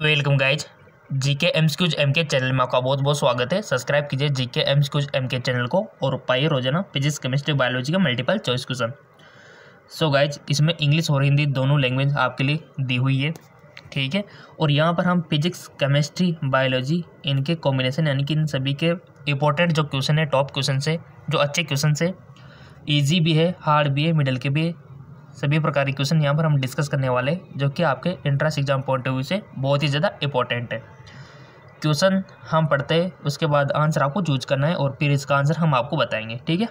Welcome guys G K M स्क्यूज M के channel में आपका बहुत बहुत स्वागत है। सब्सक्राइब कीजिए जी के एम स्क्यूज एम के चैनल को और पाइए रोज़ाना फिजिक्स, केमिस्ट्री, बायोलॉजी का multiple choice question. So guys इसमें इंग्लिश और हिंदी दोनों लैंग्वेज आपके लिए दी हुई है, ठीक है? और यहाँ पर हम फिजिक्स केमिस्ट्री बायोलॉजी इनके कॉम्बिनेशन यानी कि इन सभी के इंपॉर्टेंट जो क्वेश्चन है टॉप क्वेश्चन से, जो अच्छे क्वेश्चन से ईजी भी है हार्ड भी है मिडल के भी है सभी प्रकार के क्वेश्चन यहाँ पर हम डिस्कस करने वाले जो कि आपके entrance exam point of view से बहुत ही ज़्यादा इंपॉर्टेंट है। क्वेश्चन हम पढ़ते हैं, उसके बाद आंसर आपको चूज़ करना है और फिर इसका आंसर हम आपको बताएँगे, ठीक है?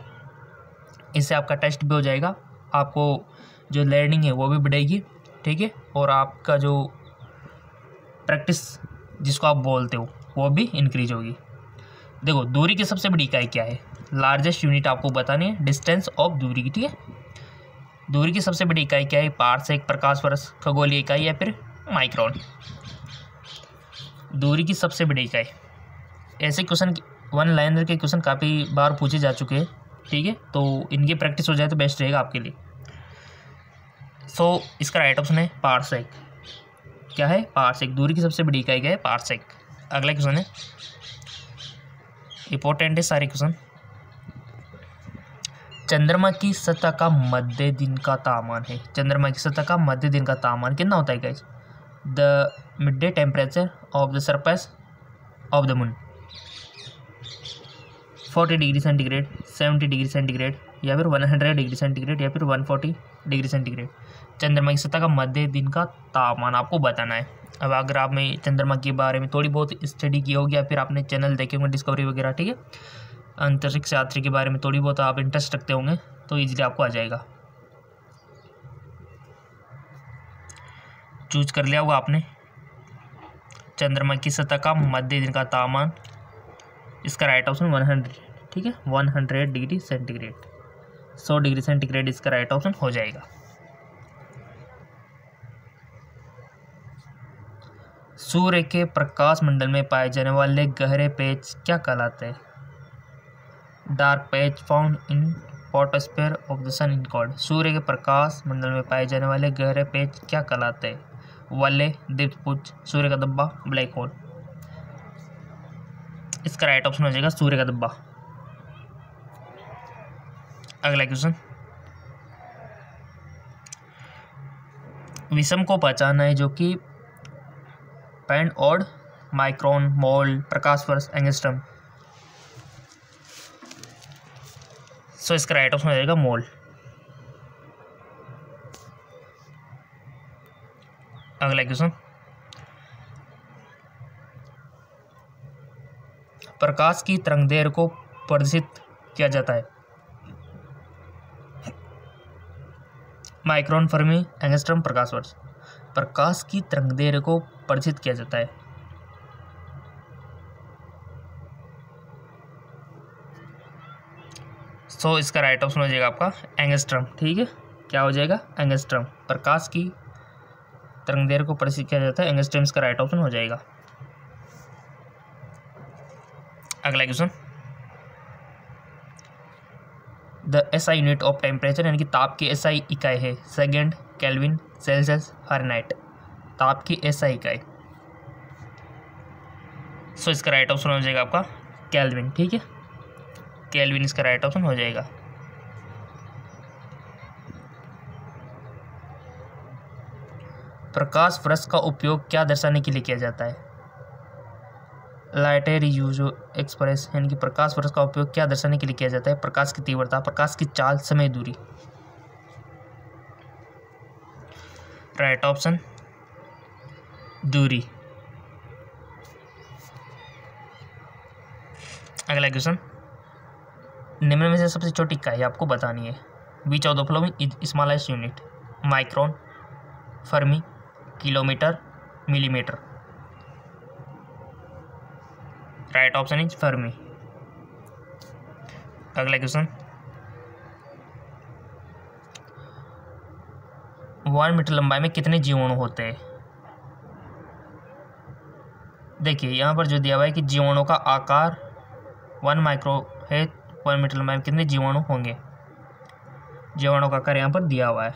इससे आपका टेस्ट भी हो जाएगा, आपको जो लर्निंग है वो भी बढ़ेगी, ठीक है? और आपका जो प्रैक्टिस जिसको आप बोलते हो, वो भी इंक्रीज होगी। देखो, दूरी की सबसे बड़ी इकाई क्या है? लार्जेस्ट यूनिट आपको बतानी है डिस्टेंस ऑफ़ दूरी की, ठीक है? दूरी की सबसे बड़ी इकाई क्या है? पार्स एक प्रकाश वर्ष खगोलीय इकाई या फिर माइक्रोन? दूरी की सबसे बड़ी इकाई। ऐसे क्वेश्चन वन लाइनर के क्वेश्चन काफ़ी बार पूछे जा चुके हैं ठीक है? तो इनकी प्रैक्टिस हो जाए तो बेस्ट रहेगा आपके लिए। सो so, इसका राइट ऑप्शन है पार्सेक क्या है? पार्सेक दूरी की सबसे बड़ी इकाई क्या है? पार्सेक अगला क्वेश्चन है। इंपॉर्टेंट है सारे क्वेश्चन चंद्रमा की सतह का मध्य दिन का तापमान है। चंद्रमा की सतह का मध्य दिन का तापमान कितना होता है guys the mid day temperature of the surface of the moon forty degree centigrade seventy degree centigrade या फिर वन हंड्रेड डिग्री सेंटीग्रेड या फिर वन फोर्टी डिग्री सेंटीग्रेड चंद्रमा की सतह का मध्य दिन का तापमान आपको बताना है। अब अगर आपने चंद्रमा के बारे में थोड़ी बहुत स्टडी की होगी या फिर आपने चैनल देखे होंगे डिस्कवरी वगैरह, ठीक है? अंतरिक्ष यात्री के बारे में थोड़ी बहुत आप इंटरेस्ट रखते होंगे तो इजीली आपको आ जाएगा। चूज़ कर लिया होगा आपने। चंद्रमा की सतह का मध्य दिन का तापमान, इसका राइट ऑप्शन वन हंड्रेड ठीक है? वन हंड्रेड डिग्री सेंटीग्रेड सौ डिग्री सेंटीग्रेड इसका राइट ऑप्शन हो जाएगा। सूर्य के प्रकाश मंडल में पाए जाने वाले गहरे पेच क्या कहलाते हैं? Dark patch found in photosphere of the sun in called सूर्य के प्रकाश मंडल में पाए जाने वाले गहरे पेच क्या कहलाते हैं? वाले दीप्तपुंज सूर्य का धब्बा ब्लैक होल। इसका राइट ऑप्शन हो जाएगा सूर्य का धब्बा अगला क्वेश्चन विषम को पहचाना है जो कि पेंड ऑड माइक्रोन, मोल, प्रकाश वर्ष, एंगस्ट्रम। सो इसका राइट ऑप्शन हो जाएगा मोल अगला क्वेश्चन प्रकाश की तरंग देर को प्रदर्शित किया जाता है. माइक्रोन फर्मी एंगस्ट्रम प्रकाश वर्ष. प्रकाश की तरंग देर को प्रदर्शित किया जाता है. सो so, इसका राइट ऑप्शन हो जाएगा आपका एंगस्ट्रम ठीक है? क्या हो जाएगा? एंगस्ट्रम प्रकाश की तरंग देर को प्रसिद्ध किया जाता है। एंगस्ट्रम इसका राइट ऑप्शन हो जाएगा। अगला question the S I unit of temperature यानी कि ताप की एस आई इकाई है। सेकेंड केल्विन सेल्सियस फारेनहाइट ताप की एस आई इकाई। सो इसका राइट ऑप्शन हो जाएगा आपका कैलविन ठीक है? कैलविन इसका राइट ऑप्शन हो जाएगा। प्रकाश वर्ष का उपयोग क्या दर्शाने के लिए किया जाता है? लाइटर यूज़ एक्सप्रेस यानी कि प्रकाश वर्ष का उपयोग क्या दर्शाने के लिए किया जाता है? प्रकाश की तीव्रता, प्रकाश की चाल, समय दूरी। राइट ऑप्शन दूरी। अगला क्वेश्चन निम्न में से सबसे छोटी इकाई आपको बतानी है। Which of the following smallest unit micron fermi kilometre millimetre right option is fermi अगला क्वेश्चन वन मीटर लंबाई में कितने जीवाणु होते हैं? देखिए, यहाँ पर जो दिया हुआ है कि जीवाणु का आकार वन माइक्रो है वन मीटर में कितने जीवाणु होंगे? जीवाणु का आकार यहाँ पर दिया हुआ है।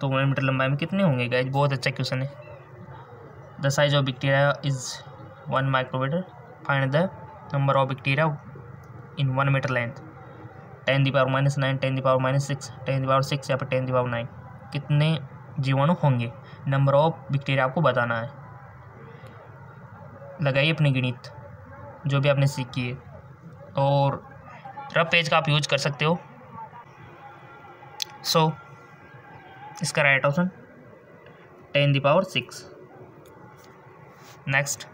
तो वन मीटर लंबाई में कितने होंगे गाइज़ बहुत अच्छा क्वेश्चन है। The size of bacteria is one micrometre find the number of bacteria in one metre length ten the power minus nine ten the power minus six ten the power six या फिर ten the power nine कितने जीवाणु होंगे? Number of bacteria आपको बताना है। लगाइए अपनी गणित, जो भी आपने सीखी है। और रफ पेज का आप यूज़ कर सकते हो। सो so, इसका right option ten the power six next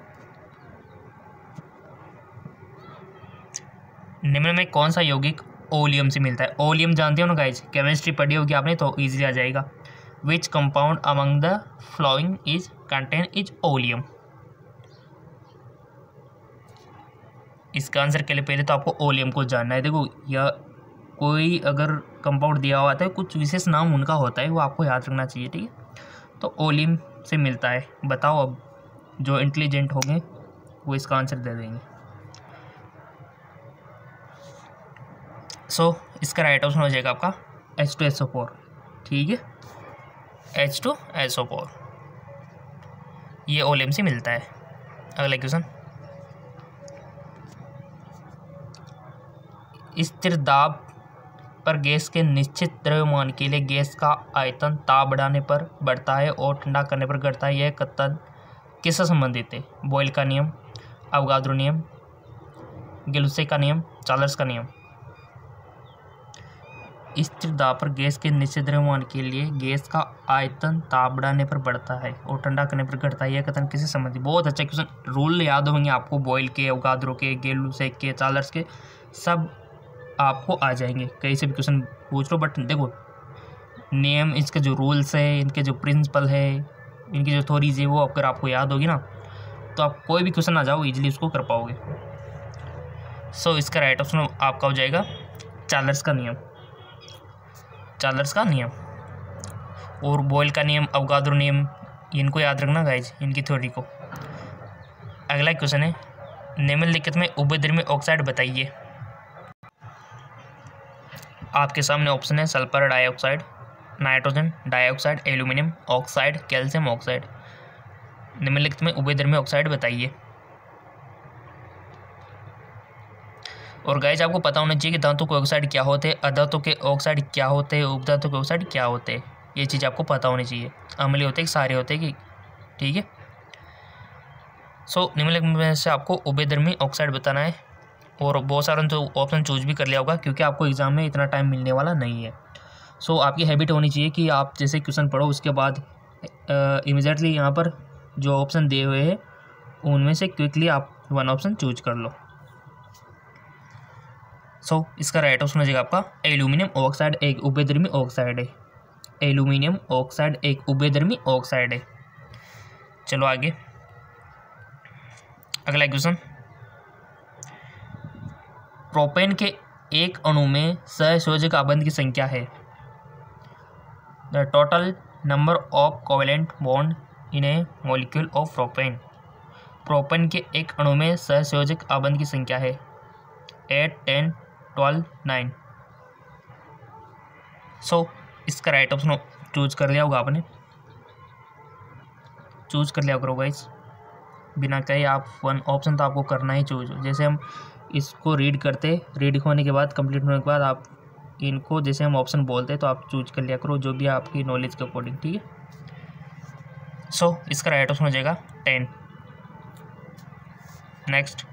निम्न में कौन सा यौगिक ओलियम से मिलता है? ओलियम जानते हो ना गाइज़ केमिस्ट्री पढ़ी होगी आपने तो इजीली आ जाएगा। Which compound among the following is contain is oleum? इसका आंसर के लिए पहले तो आपको ओलियम को जानना है। देखो या कोई अगर कंपाउंड दिया हुआ है कुछ विशेष नाम उनका होता है वो आपको याद रखना चाहिए ठीक है? तो ओलियम से मिलता है। बताओ अब जो इंटेलिजेंट होंगे वो इसका आंसर दे देंगे। सो so, इसका राइट ऑप्शन हो जाएगा आपका H two S O four ठीक है? H two S O four ये ओलियम से मिलता है। अगला क्वेश्चन स्थिर दाब पर गैस के निश्चित द्रव्यमान के लिए गैस का आयतन ताप बढ़ाने पर बढ़ता है और ठंडा करने पर घटता है। यह कथन किससे संबंधित है? बॉयल का नियम, अवगाद्रो नियम, गिलुसे का नियम, चार्ल्स का नियम। स्थिर दाब पर गैस के निश्चित द्रव्यमान के लिए गैस का आयतन ताप बढ़ाने पर बढ़ता है और ठंडा करने पर घटता है। यह कथन किससे संबंधित बहुत अच्छा क्वेश्चन। रूल याद होंगे आपको बॉयल के, अवगाद्रो के, गेलुसे के, चार्ल्स के, सब आपको आ जाएँगे। कहीं से भी क्वेश्चन पूछ लो बट देखो नियम इसके जो रूल्स है इनके जो प्रिंसिपल है इनकी जो थोरीज है वो अगर आपको याद होगी ना तो आप कोई भी क्वेश्चन आ जाओ इजीली उसको कर पाओगे। सो so, इसका राइट ऑप्शन आपका हो जाएगा चार्लर्स का नियम। चार्लर्स का नियम। और बॉयल का नियम अवगाद्रो नियम इनको याद रखना गाइज़ इनकी थ्योरी को। अगला क्वेश्चन है निम्नलिखित में उभयधर्मी ऑक्साइड बताइए। आपके सामने ऑप्शन है sulphur dioxide nitrogen dioxide aluminium oxide calcium oxide निम्नलिखित में उभयधर्मी ऑक्साइड बताइए। और गाइज़ आपको पता होना चाहिए कि धातु के ऑक्साइड क्या होते हैं अधातु के ऑक्साइड क्या होते हैं उपधातु के ऑक्साइड क्या होते हैं, ये चीज़ आपको पता होनी चाहिए। अमली होते हैं सारे होते हैं कि ठीक है? सो निम्नलिखित में से आपको उभयधर्मी ऑक्साइड बताना है। और बहुत सारे तो ऑप्शन चूज़ भी कर लिया होगा क्योंकि आपको एग्ज़ाम में इतना टाइम मिलने वाला नहीं है। सो so, आपकी हैबिट होनी चाहिए कि आप जैसे क्वेश्चन पढ़ो उसके बाद इमिजिएटली यहाँ पर जो ऑप्शन दिए हुए हैं उनमें से क्विकली आप वन ऑप्शन चूज़ कर लो। सो so, इसका राइट ऑप्शन हो जाएगा आपका एल्यूमिनियम ऑक्साइड एक उभयधर्मी ऑक्साइड है। एल्यूमिनियम ऑक्साइड एक उभयधर्मी ऑक्साइड है। चलो आगे। अगला क्वेश्चन प्रोपेन के एक अणु में सहसंयोजक आबंध की संख्या है। The total number of covalent bond in a molecule of propane propane के एक अणु में सहसंयोजक आबंध की संख्या है। Eight ten twelve nine so इसका राइट ऑप्शन चूज़ कर लिया होगा आपने। चूज़ कर लिया करो गाइस बिना कहे आप वन ऑप्शन तो आपको करना ही चूज़ जैसे हम इसको रीड करते रीड होने के बाद कंप्लीट होने के बाद आप इनको, जैसे हम ऑप्शन बोलते हैं तो आप चूज़ कर लिया करो जो भी आपकी नॉलेज के अकॉर्डिंग ठीक है? सो इसका राइट ऑप्शन हो जाएगा टेन नेक्स्ट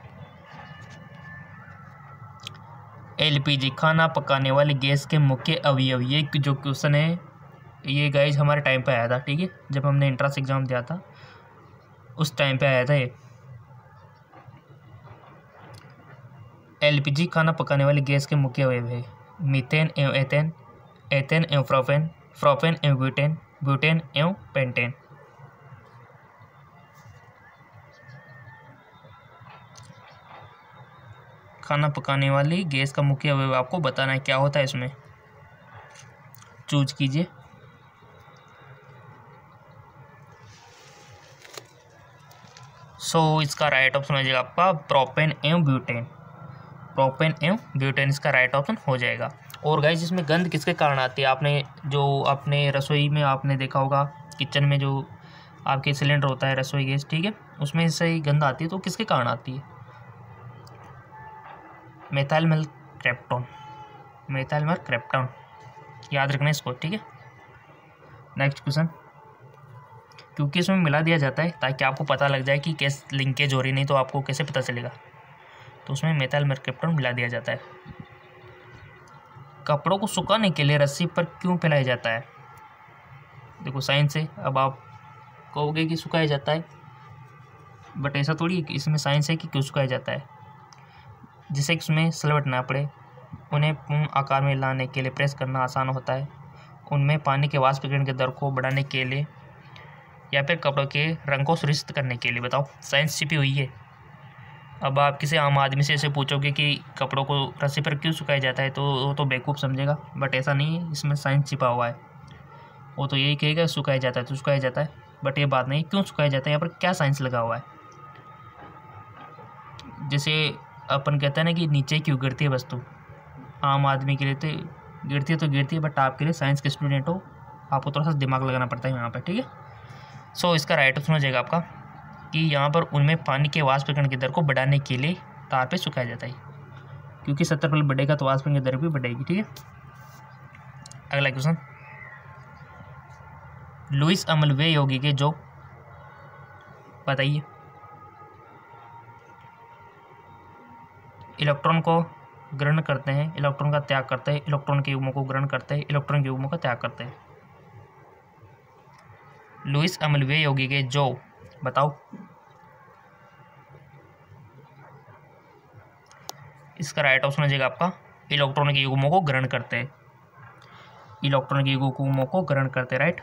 एलपीजी खाना पकाने वाले गैस के मुख्य अवयव, ये जो क्वेश्चन है, ये गाइज़ हमारे टाइम पे आया था, ठीक है? जब हमने इंट्रांस एग्ज़ाम दिया था, उस टाइम पे आया था ये। एलपीजी खाना पकाने वाली गैस के मुख्य अवयव है। मीथेन एवं एथेन एथेन एवं फ्रोपेन फ्रोपेन एवं ब्यूटेन ब्यूटेन एवं पेंटेन। खाना पकाने वाली गैस का मुख्य अवयव आपको बताना है क्या होता है इसमें? चूज़ कीजिए। सो so, इसका राइट ऑप्शन हो जाएगा आपका प्रोपेन एवं ब्यूटेन प्रोपेन एवं ब्यूटेन इसका राइट ऑप्शन हो जाएगा। और गाइज़ इसमें गंध किसके कारण आती है? आपने जो अपने रसोई में आपने देखा होगा किचन में जो आपके सिलेंडर होता है, रसोई गैस, ठीक है? उसमें से गंध आती है तो किसके कारण आती है? Methyl mercaptan methyl mercaptan याद रखना इसको, ठीक है? नेक्स्ट क्वेश्चन क्योंकि इसमें मिला दिया जाता है, ताकि आपको पता लग जाए कि कैसे लिंकेज हो रही नहीं तो आपको कैसे पता चलेगा। तो उसमें मेथाइल मेरक्रिप्टोन मिला दिया जाता है। कपड़ों को सुखाने के लिए रस्सी पर क्यों फैलाया जाता है? देखो साइंस है अब आप कहोगे कि सुखाया जाता है बट ऐसा थोड़ी है कि इसमें साइंस है कि क्यों सुखाया जाता है। जिससे कि उसमें सलवट ना पड़े, उन्हें पूर्ण आकार में लाने के लिए प्रेस करना आसान होता है। उनमें पानी के वाष्पीकरण के दर को बढ़ाने के लिए या फिर कपड़ों के रंग को सुरक्षित करने के लिए। बताओ साइंस छिपी हुई है। अब आप किसी आम आदमी से ऐसे पूछोगे कि कपड़ों को रस्सी पर क्यों सुखाया जाता है तो वो तो बेवकूफ़ समझेगा बट ऐसा नहीं है, इसमें साइंस छिपा हुआ है। वो तो यही कहेगा, सुखाया जाता है तो सुखाया जाता है बट ये बात नहीं, क्यों सुखाया जाता है, यहाँ पर क्या साइंस लगा हुआ है? जैसे अपन कहते हैं ना कि नीचे क्यों गिरती है वस्तु। आम आदमी के लिए तो गिरती है तो गिरती है बट आपके लिए साइंस के स्टूडेंट हो, आपको थोड़ा सा दिमाग लगाना पड़ता है यहाँ पर ठीक है? सो इसका राइट ऑप्शन हो जाएगा आपका। कि यहाँ पर उनमें पानी के वाष्पीकरण की दर को बढ़ाने के लिए तार पे सुखाया जाता है। क्योंकि सत्तर पर बढ़ेगा तो वाष्पीकरण की दर भी बढ़ेगी, ठीक है? अगला क्वेश्चन लुइस अमल वे योगी के जो बताइए। इलेक्ट्रॉन को ग्रहण करते हैं, इलेक्ट्रॉन का त्याग करते हैं, इलेक्ट्रॉन के युग्मों को ग्रहण करते हैं, इलेक्ट्रॉन के युग्मों का त्याग करते हैं। लुइस अमल वे योगी के जो बताओ। इसका राइट ऑप्शन हो जाएगा आपका। इलेक्ट्रॉनिक युग्मों को ग्रहण करते। हैं इलेक्ट्रॉन के युग्मों को ग्रहण करते राइट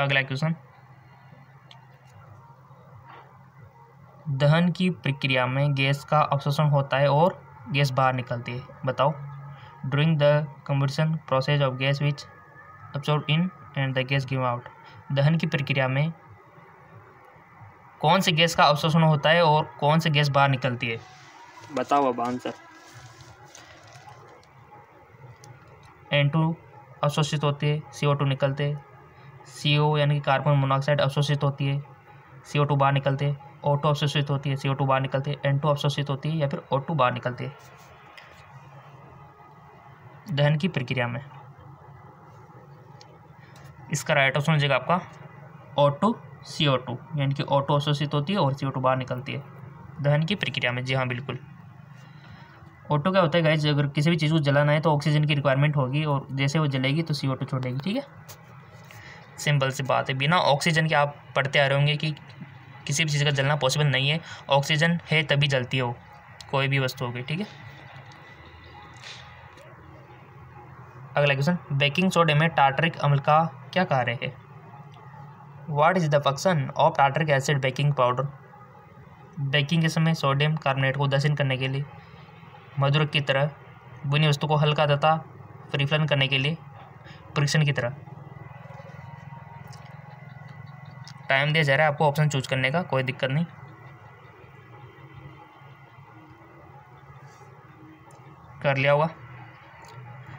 अगला क्वेश्चन दहन की प्रक्रिया में गैस का अवशोषण होता है और गैस बाहर निकलती है। बताओ। During the combustion process of gas which absorb in and the gas give out दहन की प्रक्रिया में कौन से गैस का अवशोषण होता है और कौन से गैस बाहर निकलती है? बताओ अब आंसर। एन टू अवशोषित होती है सी ओ टू निकलते सी ओ यानी कि कार्बन मोनोऑक्साइड अवशोषित होती है सी ओ टू बाहर निकलते हैं। ओ टू अवशोषित होती है सी ओ टू बाहर निकलते है। एन टू अवशोषित होती है या फिर ओ टू बाहर निकलती है। दहन की प्रक्रिया में। इसका राइट ऑप्शन हो जाएगा आपका ऑटो सी ओ टू यानी कि ऑटो अवशोषित होती है और सी ओ टू बाहर निकलती है। दहन की प्रक्रिया में, जी हाँ बिल्कुल। ऑटो क्या होता है गाइज़ अगर किसी भी चीज़ को जलाना है तो ऑक्सीजन की रिक्वायरमेंट होगी और जैसे वो जलेगी तो सी ओ टू छोड़ेगी ठीक है? सिंपल सी बात है। बिना ऑक्सीजन के आप पढ़ते आ रहे होंगे कि किसी भी चीज़ का जलना पॉसिबल नहीं है। ऑक्सीजन है तभी जलती हो कोई भी वस्तु होगी ठीक है? अगला क्वेश्चन बेकिंग सोडे में टार्टरिक अम्ल का क्या कार्य है? What is the function of tartaric acid baking powder baking के समय सोडियम कार्बोनेट को उदासीन करने के लिए, मधुर की तरह बुनी वस्तु को हल्का तथा परिफलन करने के लिए, परीक्षण की तरह। टाइम दिया जा रहा है आपको ऑप्शन चूज़ करने का, कोई दिक्कत नहीं। कर लिया होगा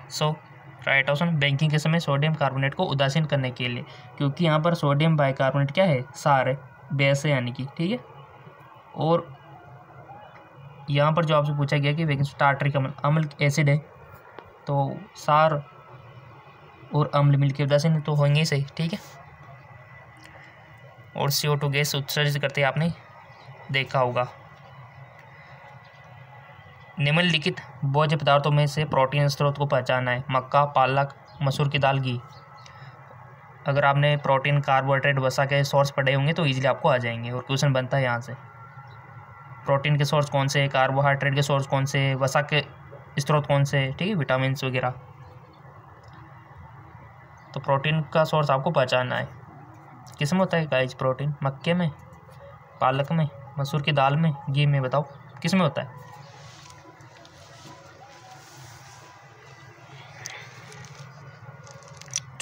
सो राइट ऑप्शन बैंकिंग के समय सोडियम कार्बोनेट को उदासीन करने के लिए, क्योंकि यहाँ पर सोडियम बाइकार्बोनेट क्या है? सार है, बेस है यानी कि, ठीक है? और यहाँ पर जो आपसे पूछा गया कि वैकेंसी टार्टरिक अम्ल अम्ल एसिड है तो सार और अम्ल मिलकर उदासीन तो होंगे सही, ठीक है? और सी ओ टू गैस उत्सर्जित करते आपने देखा होगा। निम्नलिखित भोज्य पदार्थों में से प्रोटीन स्रोत को पहचाना है। मक्का, पालक, मसूर की दाल, घी। अगर आपने प्रोटीन, कार्बोहाइड्रेट, वसा के सोर्स पढ़े होंगे तो ईजिली आपको आ जाएँगे और क्वेश्चन बनता है यहाँ से। प्रोटीन के सोर्स कौन से, कार्बोहाइड्रेट के सोर्स कौन से, वसा के स्रोत कौन से, ठीक है विटामिन वगैरह। तो प्रोटीन का सोर्स आपको पहचानना है। किसमें होता है गाइज़ प्रोटीन। मक्के में, पालक में, मसूर की दाल में, घी में, बताओ, किसमें होता है?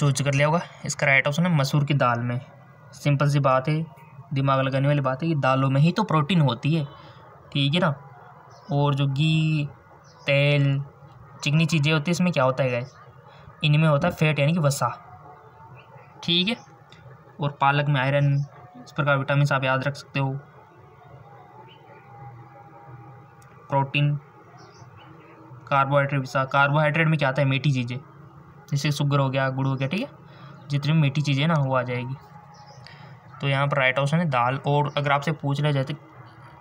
चूज़ कर लिया होगा। इसका राइट ऑप्शन है मसूर की दाल में। सिंपल सी बात है, दिमाग लगाने वाली बात है कि दालों में ही तो प्रोटीन होती है। ठीक है ना? और जो घी, तेल चिकनी चीज़ें होती है, इसमें क्या होता है गैस इनमें होता है फैट यानी कि वसा। ठीक है? और पालक में आयरन इस प्रकार विटामिन आप याद रख सकते हो। प्रोटीन कार्बोहाइड्रेट कार्बोहाइड्रेट में क्या आता है? मीठी चीज़ें। जैसे शुगर हो गया, गुड़ हो गया, ठीक है? जितनी मीठी चीज़ें ना, वो आ जाएगी। तो यहाँ पर राइट ऑप्शन है दाल और अगर आपसे पूछ रहे जाते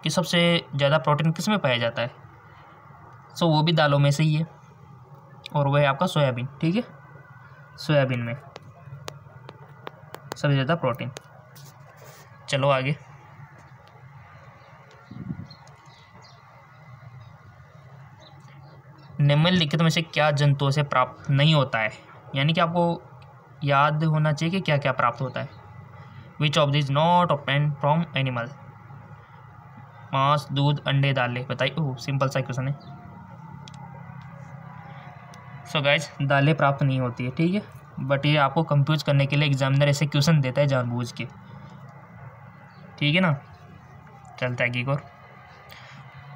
कि सबसे ज़्यादा प्रोटीन किसमें पाया जाता है? सो वो भी दालों में से ही है। और वह है आपका सोयाबीन, ठीक है? सोयाबीन में सबसे ज़्यादा प्रोटीन। चलो आगे। निम्नलिखित में से क्या जंतुओं से प्राप्त नहीं होता है? यानी कि आपको याद होना चाहिए कि क्या क्या प्राप्त होता है। Which of this not open from animal मांस, दूध, अंडे, दालें। बताइए। ओह सिंपल सा क्वेश्चन है। सो गाइज़ दालें प्राप्त नहीं होती है, ठीक है? बट ये आपको कंफ्यूज करने के लिए एग्जामिनर ऐसे क्वेश्चन देता है जानबूझ के। ठीक है ना? चलता है एक और।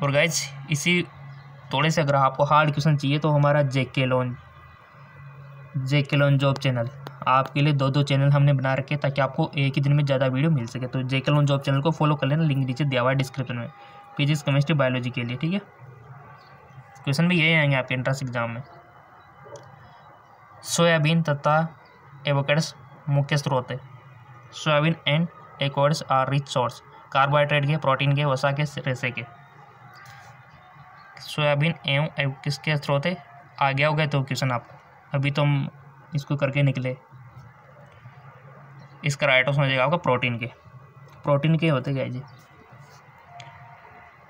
और गाइज़ इसी थोड़े से अगर आपको हार्ड क्वेश्चन चाहिए तो हमारा जे के लोन जे के लोन जॉब चैनल आपके लिए दो दो चैनल हमने बना रखे ताकि आपको एक ही दिन में ज़्यादा वीडियो मिल सके। तो J K loan job channel को फॉलो कर लेना लिंक नीचे दिया हुआ है डिस्क्रिप्शन में। फिजिक्स केमिस्ट्री बायोलॉजी के लिए, ठीक है? क्वेश्चन भी यही आएँगे आपके एंट्रेंस एग्ज़ाम में। सोयाबीन तथा एवोकेड्स मुख्य स्रोत है। Soybean and avocados are rich source carbohydrate के प्रोटीन के, वसा के रेसे के। सोयाबीन एवं किसके स्रोत है? आ गया होगा तो क्वेश्चन आपको। अभी तो हम इसको करके निकले। इसका राइट ऑप्शन हो जाएगा आपका प्रोटीन के। प्रोटीन के होते क्या जी?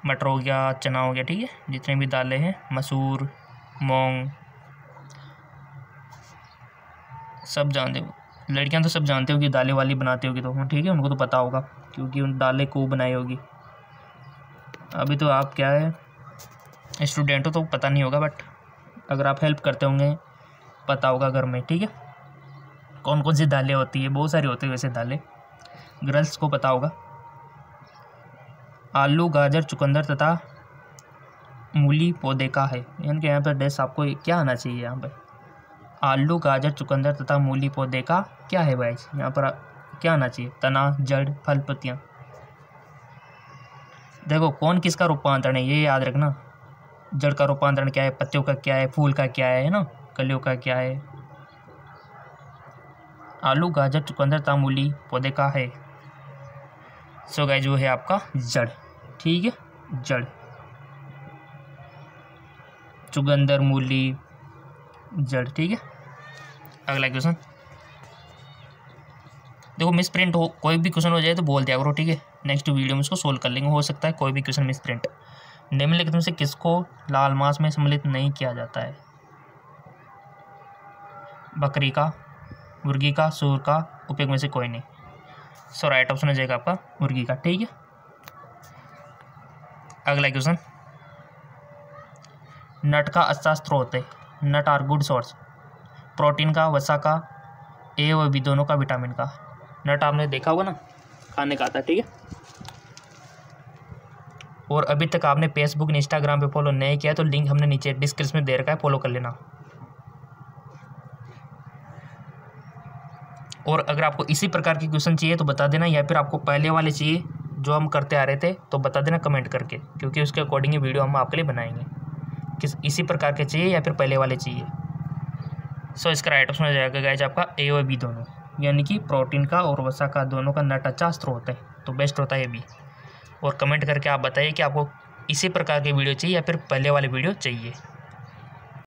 मटर हो गया, चना हो गया, ठीक है? जितने भी दालें हैं, मसूर, मूंग, सब जानते हो। लड़कियाँ तो सब जानते हो कि दालें वाली बनाती होगी तो ठीक है, उनको तो पता होगा, क्योंकि उन दालें को बनाई होगी। अभी तो आप क्या है? स्टूडेंट हो तो पता नहीं होगा बट अगर आप हेल्प करते होंगे, पता होगा घर में, ठीक है? कौन कौन सी दालें होती है? बहुत सारी होती है वैसे दालें। गर्ल्स को पता होगा। आलू, गाजर, चुकंदर तथा मूली पौधे का है। यानी कि यहाँ पर डेस आपको क्या आना चाहिए यहाँ पर? आलू, गाजर, चुकंदर तथा मूली पौधे का क्या है भाई? यहाँ पर क्या आना चाहिए? तना, जड़, फल, पत्तियाँ। देखो, कौन किसका रूपांतरण है, ये याद रखना। जड़ का रूपांतरण क्या है? पत्तियों का क्या है? फूल का क्या है? ना? कलियों का क्या है? आलू, गाजर, चुकंदर तामूली पौधे का है। सो गाय जो है आपका जड़। ठीक है? जड़। चुकंदर, मूली, जड़। ठीक है? अगला क्वेश्चन देखो मिस प्रिंट हो, कोई भी क्वेश्चन हो जाए तो बोल दिया करो, ठीक है? नेक्स्ट वीडियो में इसको सोल्व कर लेंगे। हो सकता है कोई भी क्वेश्चन मिस प्रिंट निम्नलिखित में से किसको लाल मास में सम्मिलित नहीं किया जाता है? बकरी का, मुर्गी का, सूर का उपयोग में से कोई नहीं। सो राइट ऑप्शन हो जाएगा आपका मुर्गी का, ठीक है? अगला क्वेश्चन नट का अच्छा स्रोत है। Nut are good source protein का, वसा का, ए व बी दोनों का, विटामिन का। नट आपने देखा होगा ना? खाने का आता है, ठीक है? और अभी तक आपने फेसबुक इंस्टाग्राम पे फॉलो नहीं किया तो लिंक हमने नीचे डिस्क्रिप्शन में दे रखा है फॉलो कर लेना। और अगर आपको इसी प्रकार के क्वेश्चन चाहिए तो बता देना, या फिर आपको पहले वाले चाहिए, जो हम करते आ रहे थे तो बता देना कमेंट करके, क्योंकि उसके अकॉर्डिंग वीडियो हम आपके लिए बनाएँगे। किस, इसी प्रकार के चाहिए या फिर पहले वाले चाहिए? सो इसका राइट ऑप्शन जाएगा गाइज़ आपका ए और बी दोनों। यानी कि प्रोटीन का और वसा का दोनों का नट अच्छा स्त्रोत है तो बेस्ट होता है बी और कमेंट करके आप बताइए कि आपको इसी प्रकार के वीडियो चाहिए या फिर पहले वाले वीडियो चाहिए।